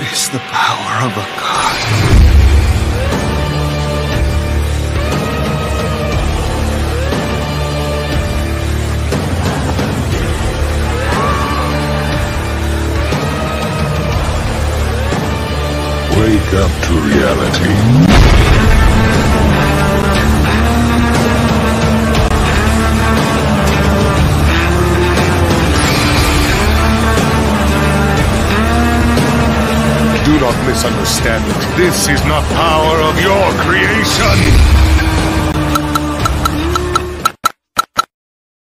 is the power of a god. Wake up to reality. Not misunderstand. This is not power of your creation.